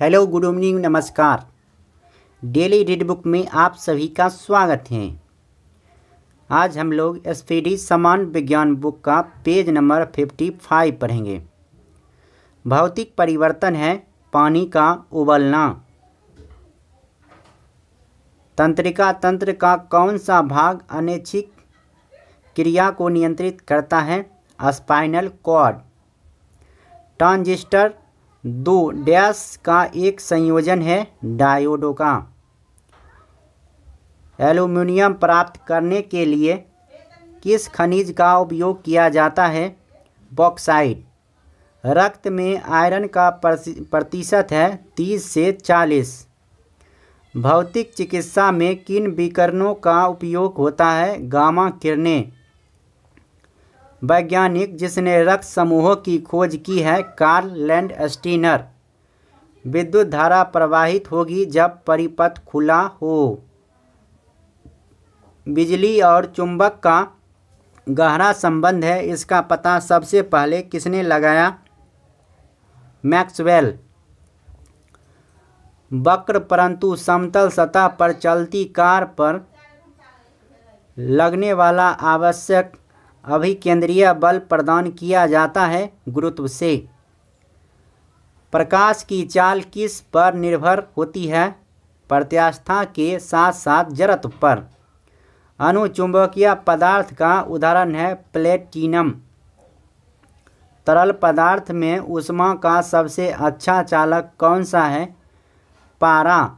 Hello, good evening, नमस्कार। Daily read book में आप सभी का स्वागत है। आज हम लोग स्पीडी समान विज्ञान बुक का पेज नंबर फिफ्टी फाइव पढ़ेंगे। भौतिक परिवर्तन है, पानी का उबलना। तंत्रिका तंत्र का कौन सा भाग अनैच्छिक क्रिया को नियंत्रित करता है? Spinal cord. ट्रांजिस्टर दो डैश का एक संयोजन है डायोडो का। एल्यूमिनियम प्राप्त करने के लिए किस खनिज का उपयोग किया जाता है? बॉक्साइड रक्त में आयरन का प्रतिशत है तीस से चालीस। भौतिक चिकित्सा में किन विकरणों का उपयोग होता है? गामा किरणें। वैज्ञानिक जिसने रक्त समूहों की खोज की है, कार्ल लैंड स्टीनर विद्युत धारा प्रवाहित होगी जब परिपथ खुला हो। बिजली और चुंबक का गहरा संबंध है, इसका पता सबसे पहले किसने लगाया? मैक्सवेल। वक्र परंतु समतल सतह पर चलती कार पर लगने वाला आवश्यक अभिकेंद्रीय बल प्रदान किया जाता है गुरुत्व से। प्रकाश की चाल किस पर निर्भर होती है? प्रत्यास्था के साथ साथ जड़त्व पर। अनुचुंबकीय पदार्थ का उदाहरण है प्लेटिनम। तरल पदार्थ में उष्मा का सबसे अच्छा चालक कौन सा है? पारा।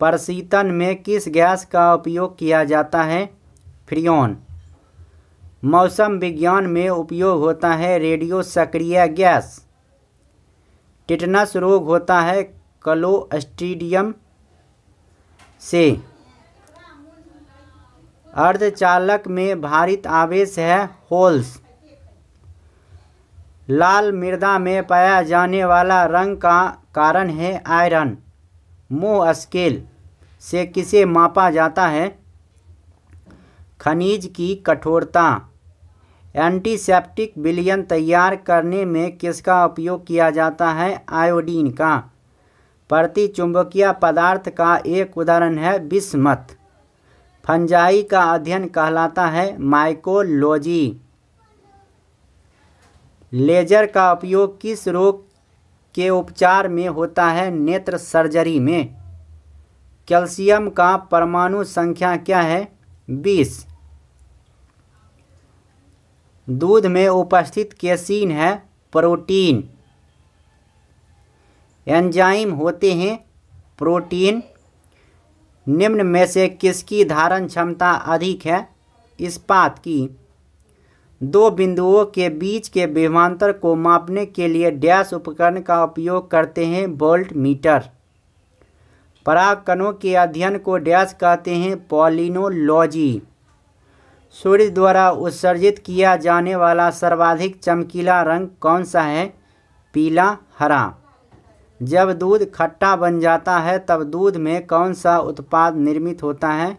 प्रशीतन में किस गैस का उपयोग किया जाता है? फ्रियोन। मौसम विज्ञान में उपयोग होता है रेडियो सक्रिय गैस। टिटनस रोग होता है क्लोस्ट्रीडियम से। अर्धचालक में भारित आवेश है होल्स। लाल मृदा में पाया जाने वाला रंग का कारण है आयरन। मोह स्केल से किसे मापा जाता है? खनिज की कठोरता। एंटीसेप्टिक विलयन तैयार करने में किसका उपयोग किया जाता है? आयोडीन का। प्रतिचुंबकीय पदार्थ का एक उदाहरण है बिस्मत। फंजाई का अध्ययन कहलाता है माइकोलॉजी। लेजर का उपयोग किस रोग के उपचार में होता है? नेत्र सर्जरी में। कैल्शियम का परमाणु संख्या क्या है? बीस। दूध में उपस्थित केसीन है, प्रोटीन। एंजाइम होते हैं, प्रोटीन। निम्न में से किसकी धारण क्षमता अधिक है? इस्पात की। दो बिंदुओं के बीच के विभवांतर को मापने के लिए डैश उपकरण का उपयोग करते हैं वोल्ट मीटर। परागकणों के अध्ययन को डैश कहते हैं, पॉलिनोलॉजी। सूर्य द्वारा उत्सर्जित किया जाने वाला सर्वाधिक चमकीला रंग कौन सा है? पीला, हरा। जब दूध खट्टा बन जाता है, तब दूध में कौन सा उत्पाद निर्मित होता है?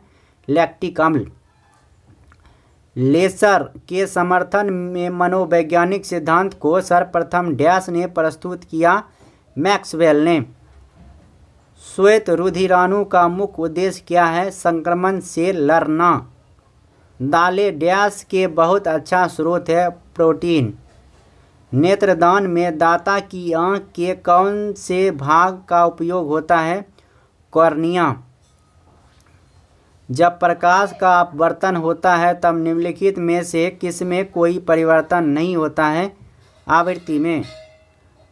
लैक्टिक अम्ल। लेसर के समर्थन में मनोवैज्ञानिक सिद्धांत को सर्वप्रथम डैश ने प्रस्तुत किया, मैक्सवेल ने। श्वेत रुधिराणु का मुख्य उद्देश्य क्या है? संक्रमण से लड़ना। दालें डैश के बहुत अच्छा स्रोत है प्रोटीन। नेत्रदान में दाता की आँख के कौन से भाग का उपयोग होता है? कॉर्निया। जब प्रकाश का अपवर्तन होता है, तब निम्नलिखित में से किसमें कोई परिवर्तन नहीं होता है? आवृत्ति में।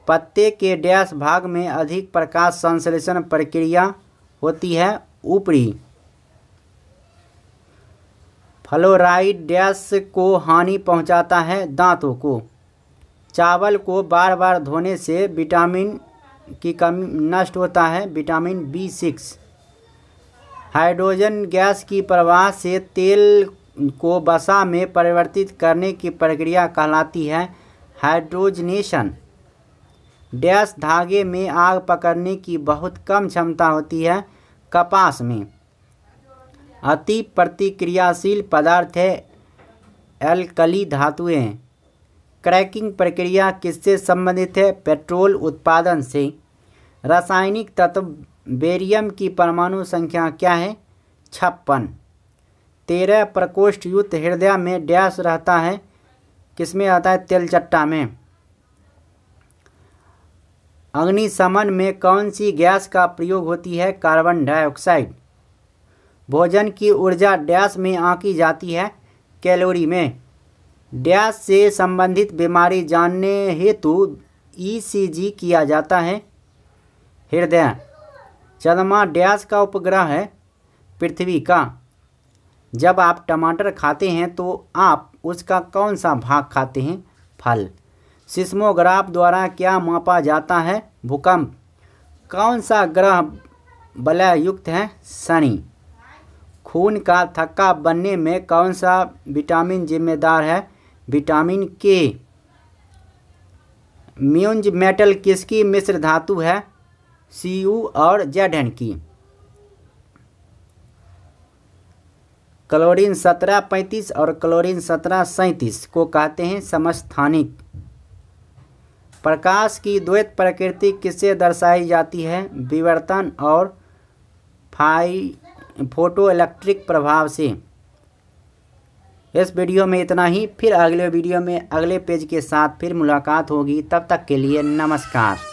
पत्ते के डैश भाग में अधिक प्रकाश संश्लेषण प्रक्रिया होती है ऊपरी। फ्लोराइड डैश को हानि पहुंचाता है दांतों को। चावल को बार बार धोने से विटामिन की कमी नष्ट होता है, vitamin B six. Hydrogen gas की प्रवाह से तेल को बसा में परिवर्तित करने की प्रक्रिया कहलाती है हाइड्रोजनेशन। डैश धागे में आग पकड़ने की बहुत कम क्षमता होती है, कपास में। अति प्रतिक्रियाशील पदार्थ है। एल्कली धातुएँ क्रैकिंग प्रक्रिया किससे संबंधित है? पेट्रोल उत्पादन से। रासायनिक तत्व, बेरियम की परमाणु संख्या क्या है? छप्पन। तेरह प्रकोष्ठ युक्त हृदय में डैश रहता है। किसमें आता है? तेलचट्टा में। अग्निशमन में कौन सी गैस का प्रयोग होती है? Carbon dioxide. भोजन की ऊर्जा डैश में आंकी जाती है कैलोरी में। डैश से संबंधित बीमारी जानने हेतु ईसीजी किया जाता है। हृदय, चंद्रमा डैश का उपग्रह है, पृथ्वी का। जब आप टमाटर खाते हैं तो आप उसका कौन सा भाग खाते हैं? फल। सिस्मोग्राफ द्वारा क्या मापा जाता है? भूकंप। कौन सा ग्रह बलय युक्त है? शनि। खून का थक्का बनने में कौन सा विटामिन जिम्मेदार है? विटामिन के। म्यूंज मेटल किसकी मिश्र धातु है? सी यू और जेड एन की। क्लोरीन सत्रह पैंतीस और क्लोरीन सत्रह सैंतीस को कहते हैं समस्थानिक। प्रकाश की द्वैत प्रकृति किससे दर्शाई जाती है? विवर्तन और फाई फ़ोटो इलेक्ट्रिक प्रभाव से। इस वीडियो में इतना ही, फिर अगले वीडियो में अगले पेज के साथ फिर मुलाकात होगी, तब तक के लिए नमस्कार।